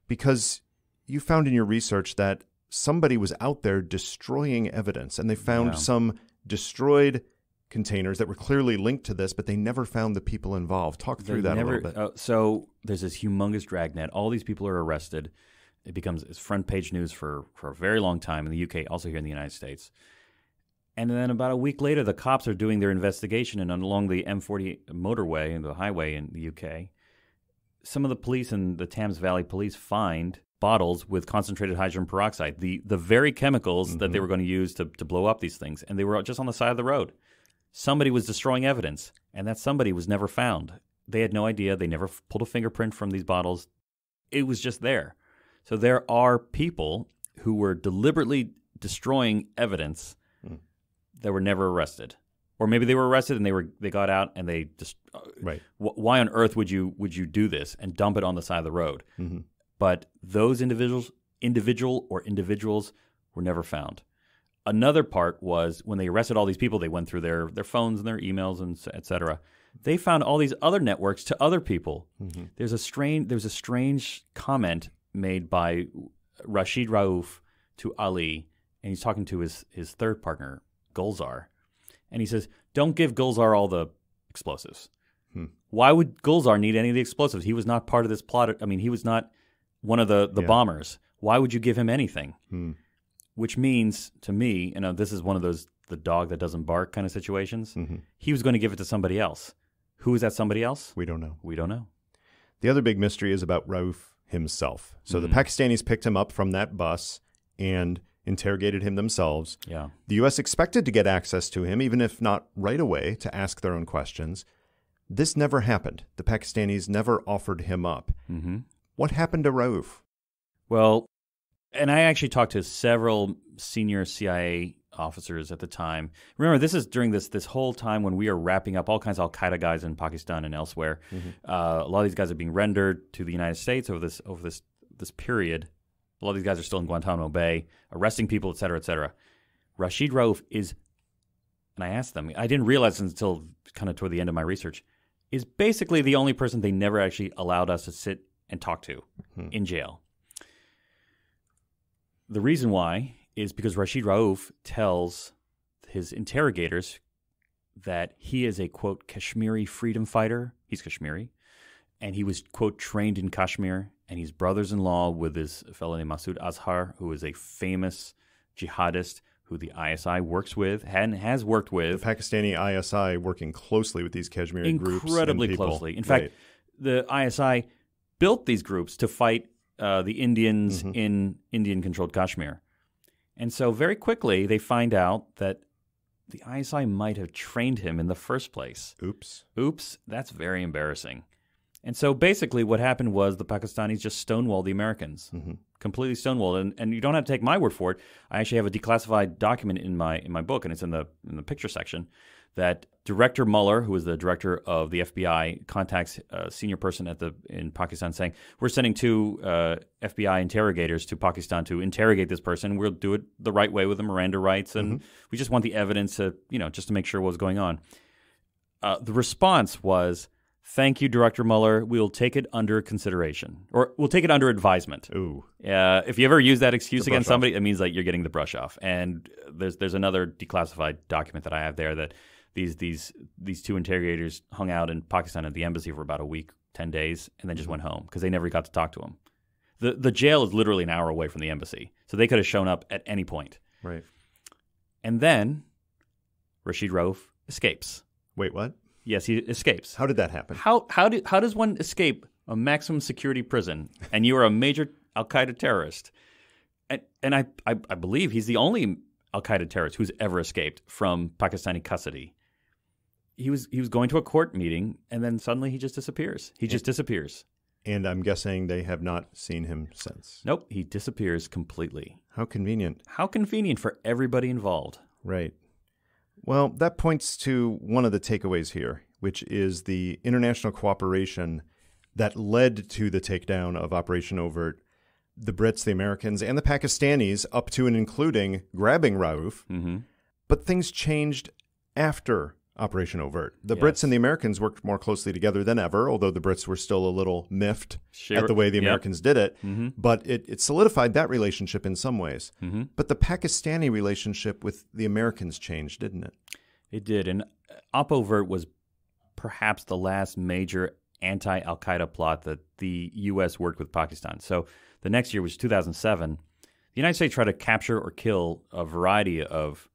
because you found in your research that somebody was out there destroying evidence and they found Yeah. some destroyed containers that were clearly linked to this, but they never found the people involved. Talk through They that never- a little bit. uh, so there's this humongous dragnet. All these people are arrested. It becomes front page news for, for a very long time in the UK, also here in the United States. And then about a week later, the cops are doing their investigation, and along the M40 motorway and the highway in the UK, some of the police and the Thames Valley Police find bottles with concentrated hydrogen peroxide, the the very chemicals that they mm-hmm. were going to use to, to blow up these things, and they were just on the side of the road. Somebody was destroying evidence, and that somebody was never found. They had no idea. They never f- pulled a fingerprint from these bottles. It was just there. So there are people who were deliberately destroying evidence that were never arrested, or maybe they were arrested and they were they got out and they just uh, Right. wh- why on earth would you would you do this and dump it on the side of the road? Mhm. But those individuals, individual or individuals, were never found. Another part was when they arrested all these people, they went through their their phones and their emails and et cetera. They found all these other networks to other people. There's a strange there's a strange comment made by Rashid Rauf to Ali, and he's talking to his his third partner Gulzar, and he says, "Don't give Gulzar all the explosives. Why would Gulzar need any of the explosives? He was not part of this plot. I mean, he was not one of the the Yeah. bombers. Why would you give him anything?" Hmm. Which means to me, you know, this is one of those the dog that doesn't bark kind of situations. Mhm. He was going to give it to somebody else. Who is that somebody else? We don't know. We don't know. The other big mystery is about Rauf himself. So Mm-hmm. the Pakistanis picked him up from that bus and interrogated him themselves. Yeah. The U.S. expected to get access to him, even if not right away, to ask their own questions. This never happened. The Pakistanis never offered him up. Mm-hmm. What happened to Rauf? Well, and I actually talked to several senior CIA officers at the time. Remember, this is during this this whole time when we are wrapping up all kinds of Al Qaeda guys in Pakistan and elsewhere. Uh, a lot of these guys are being rendered to the United States over this over this this period. A lot of these guys are still in Guantanamo Bay, arresting people, et cetera, et cetera. Rashid Rauf is, and I asked them, I didn't realize until kind of toward the end of my research, is basically the only person they never actually allowed us to sit and talk to Hmm. in jail. The reason why is because Rashid Rauf tells his interrogators that he is a quote Kashmiri freedom fighter. He's Kashmiri, and he was quote trained in Kashmir, and he's brothers-in-law with his fellow named Masood Azhar, who is a famous jihadist who the ISI works with and has worked The with Pakistani ISI working closely with these Kashmiri groups. and incredibly closely. In fact, Right. the ISI built these groups to fight uh, the Indians Mhm. in Indian-controlled Kashmir, and so very quickly they find out that the ISI might have trained him in the first place. oops. Oops, that's very embarrassing. And so basically, what happened was the Pakistanis just stonewalled the Americans, Mhm. completely stonewalled. And, and you don't have to take my word for it. I actually have a declassified document in my in my book, and it's in the in the picture section. That Director Mueller, who is the director of the FBI, contacts a senior person at the in Pakistan saying, "We're sending two uh, FBI interrogators to Pakistan to interrogate this person. We'll do it the right way with the Miranda rights, and we just want the evidence to you know just to make sure what's going on." Uh, the response was, "Thank you, Director Mueller. We'll take it under consideration, or we'll take it under advisement." Ooh. Uh, if you ever use that excuse against brush off. somebody, it means like you're getting the brush off. And there's there's another declassified document that I have there that these these these two interrogators hung out in Pakistan at the embassy for about a week, ten days, and then just went home because they never got to talk to him. the The jail is literally an hour away from the embassy, so they could have shown up at any point. Right. And then Rashid Rauf escapes. Wait, what? Yes, he escapes. How did that happen? How how do how does one escape a maximum security prison and you are a major Al Qaeda terrorist? And and I, I I believe he's the only Al Qaeda terrorist who's ever escaped from Pakistani custody. He was he was going to a court meeting and then suddenly he just disappears. He just disappears. And I'm guessing they have not seen him since. Nope, he disappears completely. How convenient. How convenient for everybody involved. Right. Well, that points to one of the takeaways here, which is the international cooperation that led to the takedown of Operation Overt. The Brits, the Americans, and the Pakistanis, up to and including grabbing Rauf. hmm But things changed after Operation Overt. The Yes. Brits and the Americans worked more closely together than ever, although the Brits were still a little miffed Sure. at the way the Yep. Americans did it. Mhm. But it, it solidified that relationship in some ways. hmm But the Pakistani relationship with the Americans changed, didn't it? It did, and Op Overt was perhaps the last major anti-Al Qaeda plot that the U.S. worked with Pakistan. So the next year was 2007. The United States tried to capture or kill a variety of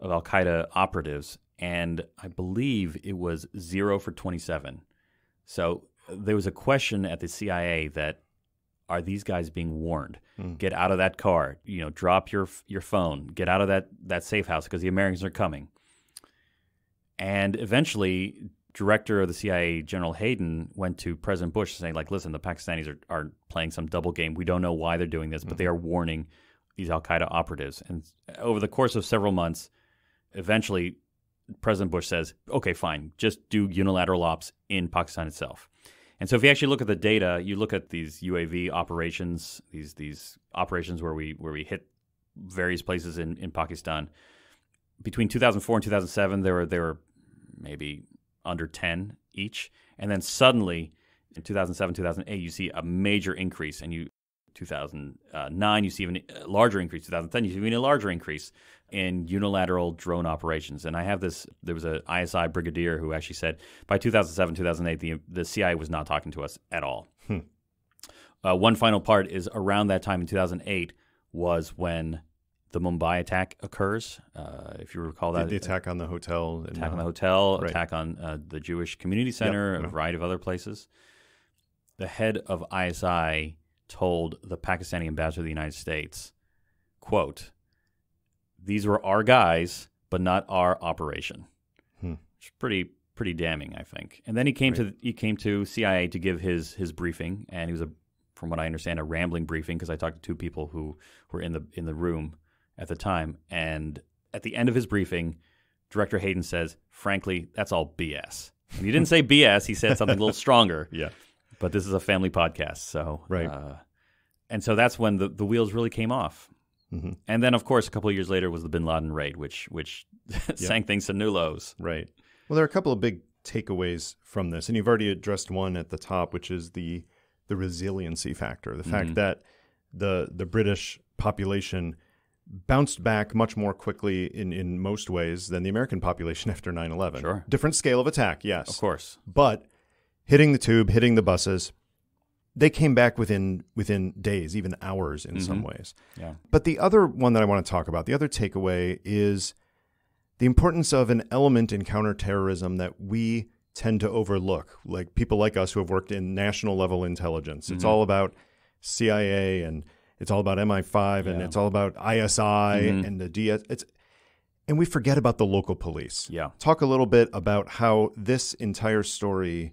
of Al Qaeda operatives, and I believe it was zero for 27. So there was a question at the CIA that are these guys being warned? Hmm. Get out of that car. You know, drop your your phone. Get out of that that safe house because the Americans are coming. And eventually, director of the CIA, General Hayden, went to President Bush saying, like, listen, the Pakistanis are, are playing some double game. We don't know why they're doing this, but hmm. they are warning these Al Qaeda operatives. And over the course of several months, eventually, President Bush says, okay, fine, just do unilateral ops in Pakistan itself. And so if you actually look at the data, you look at these UAV operations, these these operations where we where we hit various places in, in Pakistan. Between 2004 and 2007, there were there were maybe under 10 each, and then suddenly in 2007 2008 you see a major increase, and you 2009 you see even a larger increase. 2010 you see even a larger increase in unilateral drone operations. And I have this. There was an ISI brigadier who actually said by 2007 2008 the the CIA was not talking to us at all. Uh, one final part is around that time in 2008 was when the Mumbai attack occurs. Uh, if you recall The, that the attack on the hotel. attack on uh, the hotel, right. attack on uh, the Jewish Community Center, yeah. a variety of other places. The head of ISI told the Pakistani ambassador to the United States, "quote These were our guys, but not our operation." Hmm. It's pretty pretty damning, I think. And then he came to he came to CIA to give his his briefing, and he was a, from what I understand, a rambling briefing because I talked to two people who were in the in the room at the time, and at the end of his briefing, Director Hayden says, "Frankly, that's all BS." And he didn't say BS; he said something a little stronger. Yeah. But this is a family podcast, so Right. Uh, and so that's when the the wheels really came off. Mhm. And then, of course, a couple of years later was the Bin Laden raid, which which sank things to new lows. Right. Well, there are a couple of big takeaways from this, and you've already addressed one at the top, which is the the resiliency factor, the fact Mhm. that the the British population bounced back much more quickly in, in most ways than the American population after 9/11. Sure. Different scale of attack, yes. Of course. But hitting the tube, hitting the buses, they came back within within days, even hours in some ways. Yeah. But the other one that I want to talk about, the other takeaway is the importance of an element in counterterrorism that we tend to overlook, like people like us who have worked in national level intelligence. It's Mhm. all about CIA and it's all about MI5 and Yeah. it's all about ISI Mhm. and the DS. It's and we forget about the local police. Yeah. Talk a little bit about how this entire story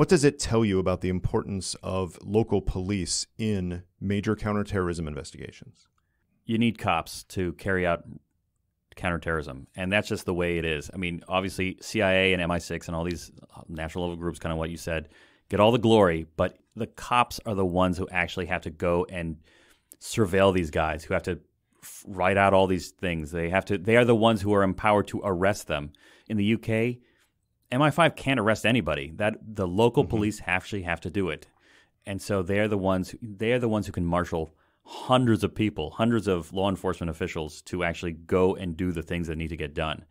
what does it tell you about the importance of local police in major counterterrorism investigations? You need cops to carry out counterterrorism, and that's just the way it is. I mean, obviously, CIA and MI6 and all these uh, national level groups, kind of what you said, get all the glory, but the cops are the ones who actually have to go and surveil these guys, who have to write out all these things. They have to. They are the ones who are empowered to arrest them. In the UK, MI5 can't arrest anybody. That the local mm-hmm. police actually have to do it, and so they are the ones. They are the ones who can marshal hundreds of people, hundreds of law enforcement officials to actually go and do the things that need to get done.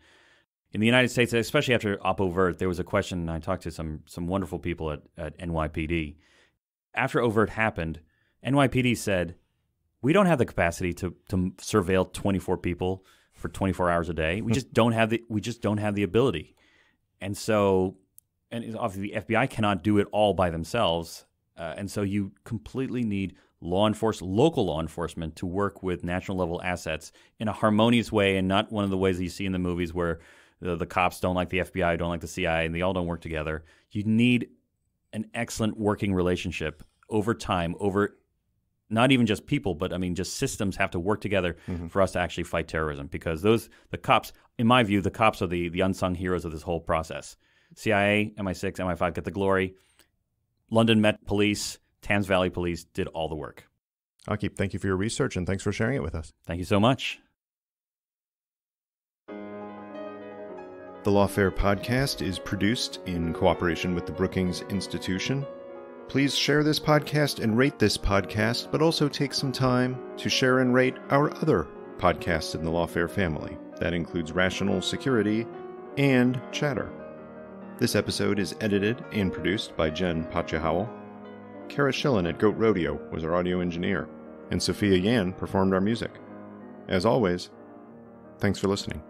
In the United States, especially after Op Overt, there was a question. and I talked to some some wonderful people at, at NYPD. After Overt happened, NYPD said, "We don't have the capacity to to surveil 24 people for 24 hours a day. We just don't have the we just don't have the ability." And so, and obviously the FBI cannot do it all by themselves. Uh, and so you completely need law enforcement, local law enforcement, to work with national level assets in a harmonious way, and not one of the ways that you see in the movies where the, the cops don't like the FBI, don't like the CIA, and they all don't work together. You need an excellent working relationship over time, over not even just people, but I mean, just systems have to work together mm-hmm. for us to actually fight terrorism. Because those, the cops, in my view, the cops are the the unsung heroes of this whole process. CIA, MI6, MI5 get the glory. London Met Police, Thames Valley Police did all the work. Aki, thank you for your research and thanks for sharing it with us. Thank you so much. The Lawfare podcast is produced in cooperation with the Brookings Institution. Please share this podcast and rate this podcast, but also take some time to share and rate our other podcasts in the Lawfare family. That includes Rational Security and Chatter. This episode is edited and produced by Jen Pachahowell. Cara Shillenn at Goat Rodeo was our audio engineer, and Sophia Yan performed our music. As always, thanks for listening.